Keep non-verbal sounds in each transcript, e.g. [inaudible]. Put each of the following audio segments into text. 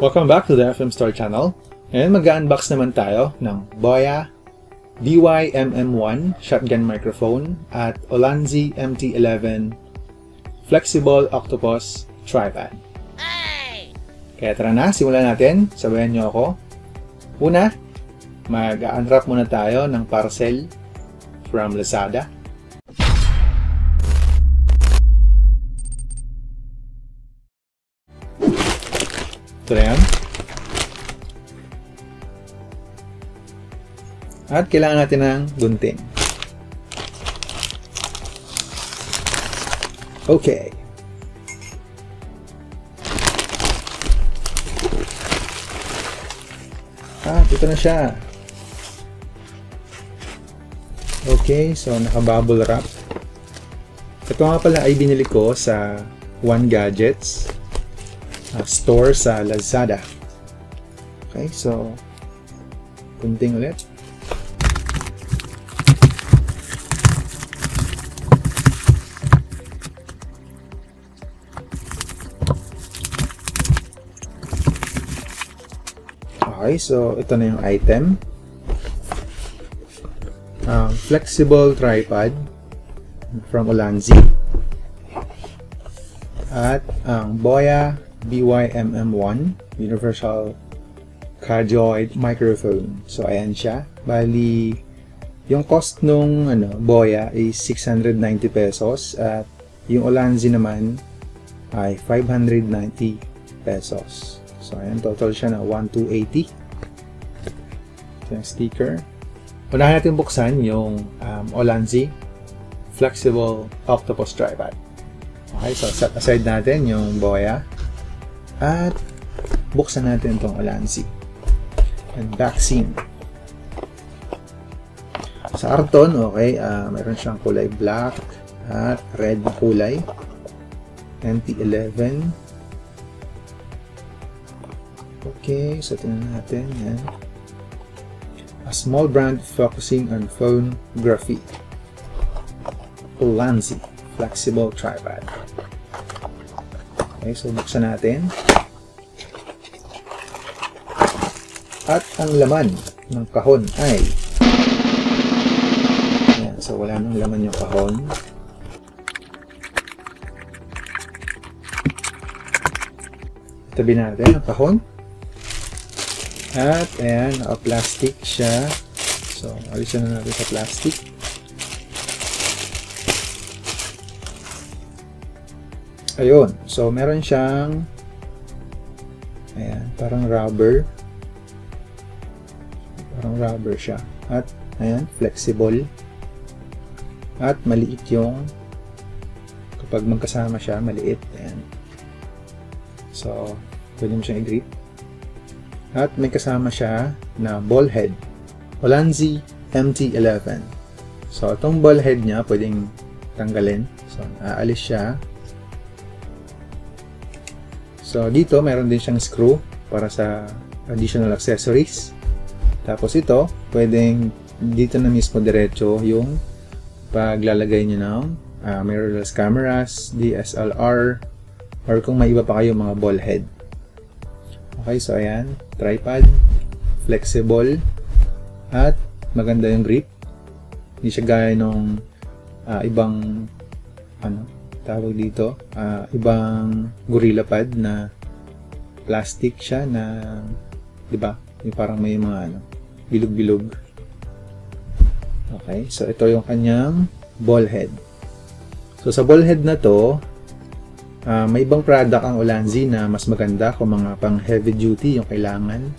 Welcome back to the FM Store channel. Ngayon mag-unbox naman tayo ng Boya DY-MM1 shotgun microphone at Olanzi MT11 flexible octopus tripod. Kaya tara na, simulan natin. Sabayan niyo ako. Una, mag-unwrap muna tayo ng parcel from Lazada. Ito na yan. At kailangan natin ng gunting. Okay. Ah, ito na siya. Okay, so naka-bubble wrap. Ito nga pala ay binili ko sa One Gadgets uh, store sa Lazada. Okay, so kunting ulit. Okay, so ito na yung item. Um, flexible tripod from Olanzi. At ang Boya BYMM1 Universal Cardioid Microphone. So, ayan siya. Bali, yung cost nung ano, Boya is 690 pesos at yung Olanzi naman ay 590 pesos. So, ayan, total siya na 1280. Ito yung sticker. Unahin natin buksan yung um, Olanzi Flexible Octopus Tripod. Okay, so set aside natin yung Boya. At buksan natin itong Olanzi. Unboxing. Sa karton, okay, uh, mayroon siyang kulay black at red kulay. NT11. Okay, so tingnan natin. Yan. A small brand focusing on phonography. Olanzi Flexible Tripod. Okay, so buksan natin. At ang laman ng kahon ay Ayan, so wala nang laman yung kahon. Tabi natin ang kahon. At ayan, naka-plastic siya. So, alisan na natin sa plastic. Ayun. So, meron siyang ayan, parang rubber. Parang rubber siya. At, ayan, flexible. At, maliit yung kapag magkasama siya, maliit. Ayan. So, pwede mo siyang i-grip. At, may kasama siya na ball head. Olanzi MT11. So, itong ball head niya, pwedeng tanggalin. So, aalis siya. So, dito, meron din siyang screw para sa additional accessories. Tapos ito, pwedeng dito na mismo diretso yung paglalagay nyo ng uh, mirrorless cameras, DSLR, or kung may iba pa kayo mga ball head. Okay, so ayan, tripod, flexible, at maganda yung grip. Hindi siya gaya nung uh, ibang ano, tawag dito, uh, ibang Gorilla Pad na plastic siya na 'di ba? Yung parang may mga ano, bilog-bilog. Okay, so ito yung kanyang ball head. So sa ball head na to, uh, may ibang product ang Olanzi na mas maganda kung mga pang heavy duty yung kailangan.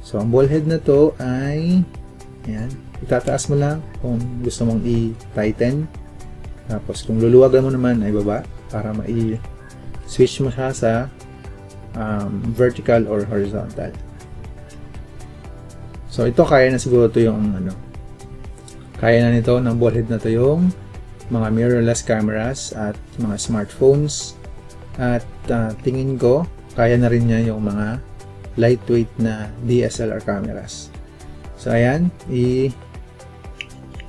So ang ball head na to ay ayan, itataas mo lang kung gusto mong i-tighten tapos kung luluwagan mo naman ay baba para mai-switch mo siya sa um, vertical or horizontal. So ito kaya na siguro to yung ano. Kaya na nito ng ballhead na to yung mga mirrorless cameras at mga smartphones at uh, tingin ko kaya na rin niya yung mga lightweight na DSLR cameras. So ayan, i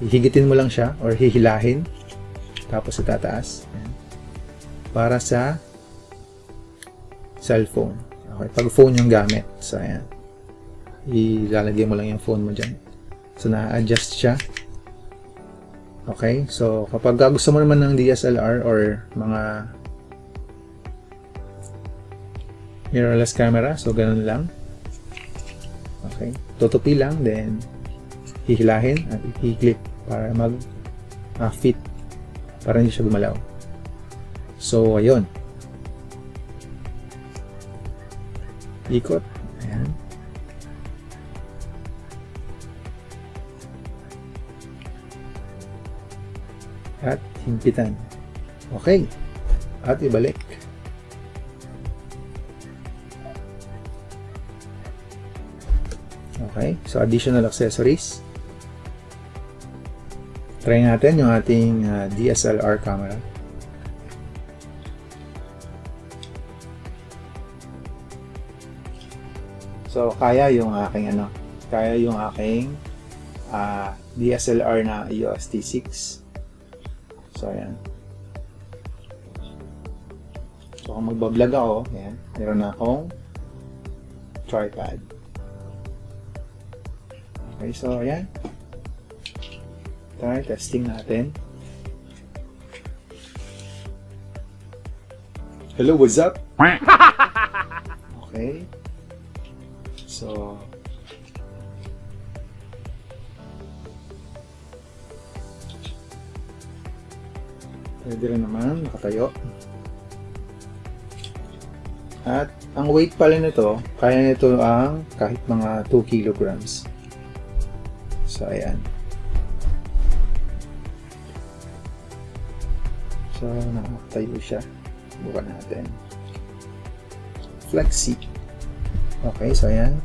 hihigitin mo lang siya or hihilahin tapos itataas. Ayan. Para sa cellphone. Okay, pag phone yung gamit. So, ayan. Ilalagay mo lang yung phone mo dyan. So, na-adjust siya. Okay, so kapag gusto mo naman ng DSLR or mga mirrorless camera, so ganun lang. Okay, tutupi lang, then hihilahin at i-clip para mag uh, fit para hindi siya gumalaw. So, ayun. Ikot. Ayan. At himpitan. Okay. At ibalik. Okay. So, additional accessories. Try natin yung ating uh, DSLR camera. So, kaya yung aking ano, kaya yung aking uh, DSLR na EOS T6. So, ayan. So, kung magbablog ako, ayan, meron na akong tripod. Okay, so, ayan. Try, testing natin. Hello, what's up? [laughs] Okay. So, pwede rin naman nakatayo. At ang weight pala nito, kaya nito ang kahit mga 2 kilograms. So, ayan. So, nakatayo siya. Bukan natin. Flexi. Okay, so ayan.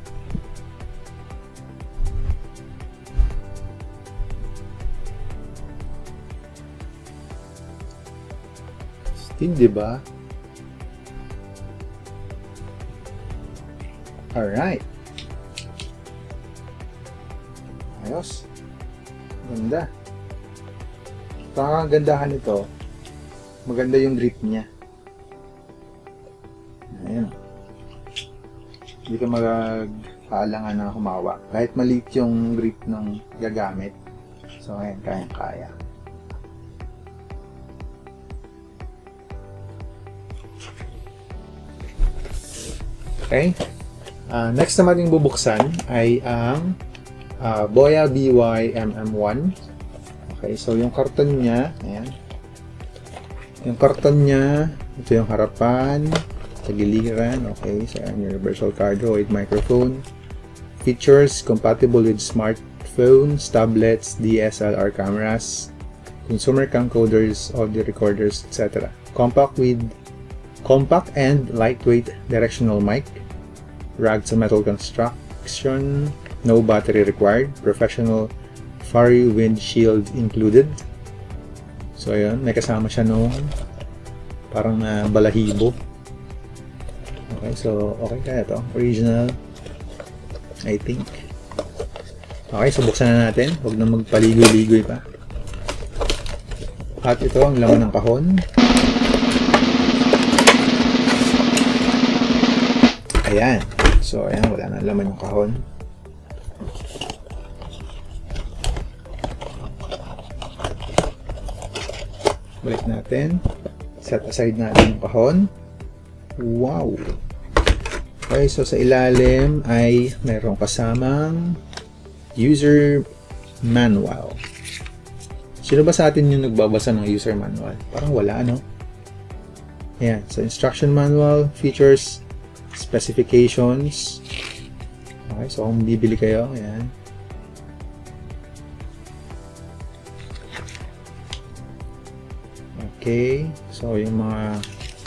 Still, di ba? Alright. Ayos. Ganda. Ang kagandahan nito. Maganda yung grip niya. Ayan. Hindi ka mag-aalangan na humawa. Kahit maliit yung grip ng gagamit. So, ayan, kayang-kaya. Okay. Uh, next naman yung bubuksan ay ang uh, Boya BY MM1. Okay, so yung karton niya, ayan. Yung karton niya, ito yung harapan, sa giliran, okay, ayan, universal cardioid microphone. Features, compatible with smartphones, tablets, DSLR cameras, consumer camcorders, audio recorders, etc. Compact with compact and lightweight directional mic, rugged to metal construction, no battery required, professional furry windshield included. So ayun, may kasama siya nung parang na balahibo. Okay, so okay kaya to. Original, I think. Okay, so buksan na natin. Huwag na magpaligoy-ligoy pa. At ito ang laman ng kahon. Ayan. So, ayan, wala na laman yung kahon. Balik natin. Set aside natin yung kahon. Wow! Okay, so sa ilalim ay mayroong kasamang user manual. Sino ba sa atin yung nagbabasa ng user manual? Parang wala, no? Ayan, so instruction manual, features, specifications. Okay, so kung bibili kayo, ayan. Okay, so yung mga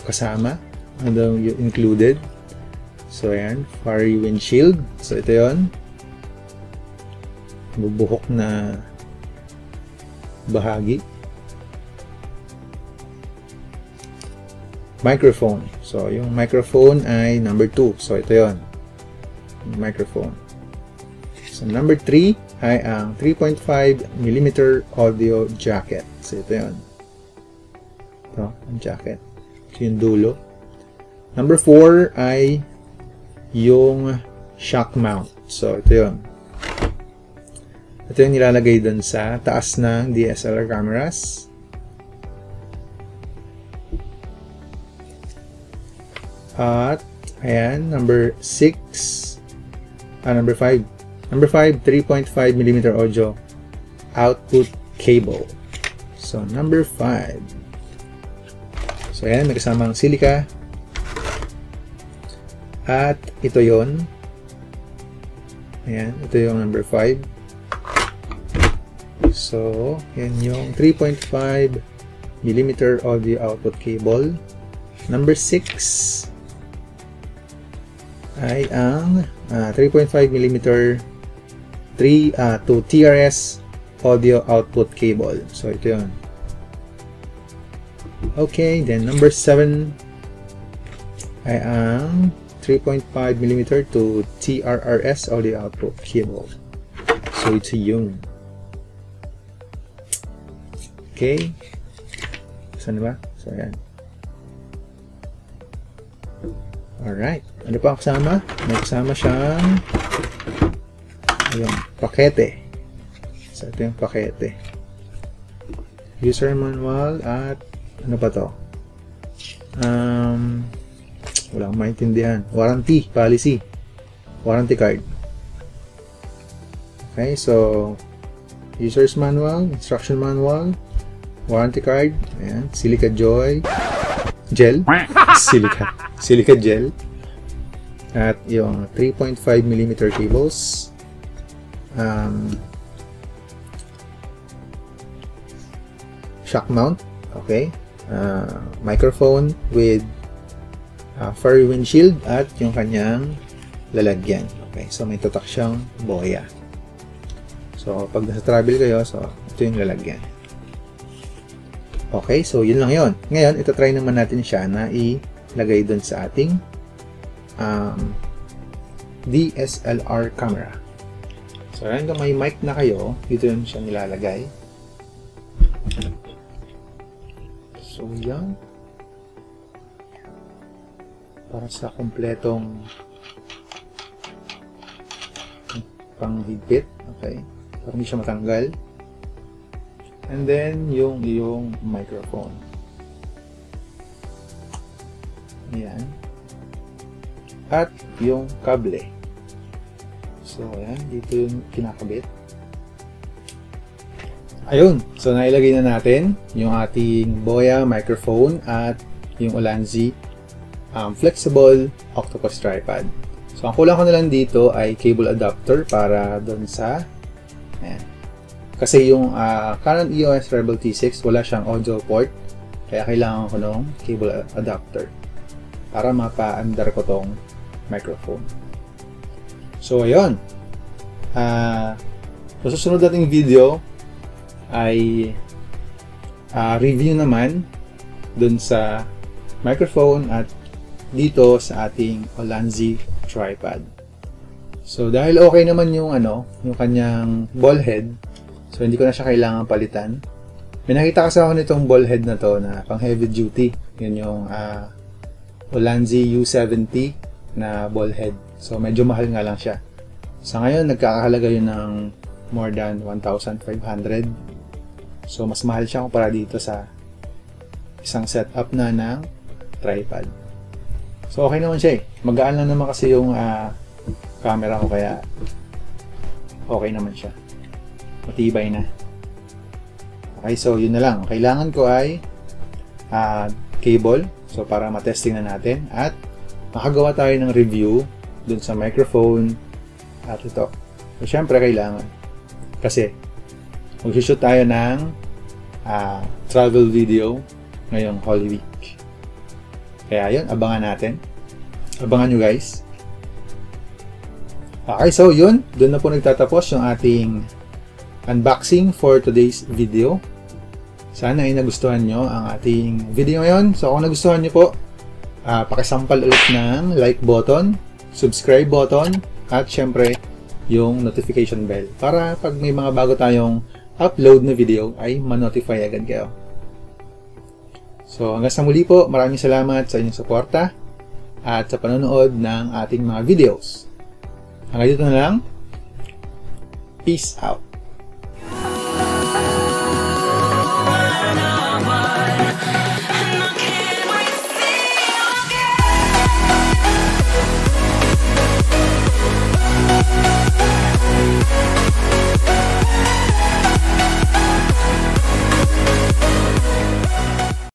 kasama, ano yung included. So ayan, fiery windshield. So ito yon Bubuhok na bahagi. Microphone. So, yung microphone ay number 2. So, ito yon Microphone. So, number 3 ay ang 3.5mm audio jacket. So, ito yon Ito, ang jacket. So, yung dulo. Number 4 ay yung shock mount. So, ito yun. Ito yung nilalagay dun sa taas ng DSLR cameras. At, ayan, number 6. Ah, number 5. Number 5, 3.5mm audio output cable. So, number 5. So, ayan, may kasamang silica. At, ito yon Ayan, ito yung number 5. So, yan yung 3.5 millimeter audio output cable. Number 6 ay ang uh, 3.5 millimeter 3 uh, to TRS audio output cable. So, ito yun. Okay, then number 7 I am 3.5 millimeter to TRRS audio output cable. So, it's a yun. Okay. Saan ba? So, ayan. Alright. Ano pa kasama? May kasama siyang ayun, pakete. So, ito yung pakete. User manual at ano pa to? Um, wala akong maintindihan. Warranty, policy. Warranty card. Okay, so user's manual, instruction manual, warranty card, ayan, silica joy, gel, [laughs] silica, silica gel, at yung 3.5mm cables, um, shock mount, okay, uh, microphone with uh, furry windshield at yung kanyang lalagyan. Okay, so may tatak siyang boya. So, pag nasa travel kayo, so ito yung lalagyan. Okay, so yun lang yon. Ngayon, ito try naman natin siya na ilagay doon sa ating um, DSLR camera. So, hanggang may mic na kayo, dito yun siya nilalagay. So, yan. Para sa kompletong panghigpit. Okay. Para hindi siya matanggal. And then, yung iyong microphone. Ayan. At yung kable. So, ayan. Dito yung kinakabit. Ayun. So, nailagay na natin yung ating Boya microphone at yung Ulanzi um, flexible octopus tripod. So, ang kulang ko na lang dito ay cable adapter para doon sa ayan, kasi yung uh, Canon EOS Rebel T6, wala siyang audio port. Kaya kailangan ko ng cable adapter para mapa-under ko tong microphone. So, ayun. Uh, sa susunod nating video ay uh, review naman dun sa microphone at dito sa ating Olanzi tripod. So, dahil okay naman yung ano, yung kanyang ball head, So, hindi ko na siya kailangan palitan. May nakita kasi ako nitong ball head na to na pang heavy duty. Yun yung uh, Ulanzi U70 na ball head. So, medyo mahal nga lang siya. Sa ngayon, nagkakahalaga yun ng more than 1,500. So, mas mahal siya kumpara dito sa isang setup na ng tripod. So, okay naman siya eh. Magaan lang naman kasi yung uh, camera ko kaya okay naman siya matibay na. Okay, so yun na lang. Kailangan ko ay uh, cable. So para matesting na natin. At makagawa tayo ng review dun sa microphone at ito. So syempre kailangan. Kasi mag-shoot tayo ng uh, travel video ngayong Holy Week. Kaya yun, abangan natin. Abangan nyo guys. Okay, so yun. Doon na po nagtatapos yung ating unboxing for today's video. Sana ay nagustuhan nyo ang ating video ngayon. So kung nagustuhan nyo po, uh, pakisampal ulit ng like button, subscribe button, at syempre yung notification bell para pag may mga bago tayong upload na video ay ma-notify agad kayo. So hanggang sa muli po, maraming salamat sa inyong suporta at sa panonood ng ating mga videos. Hanggang dito na lang. Peace out.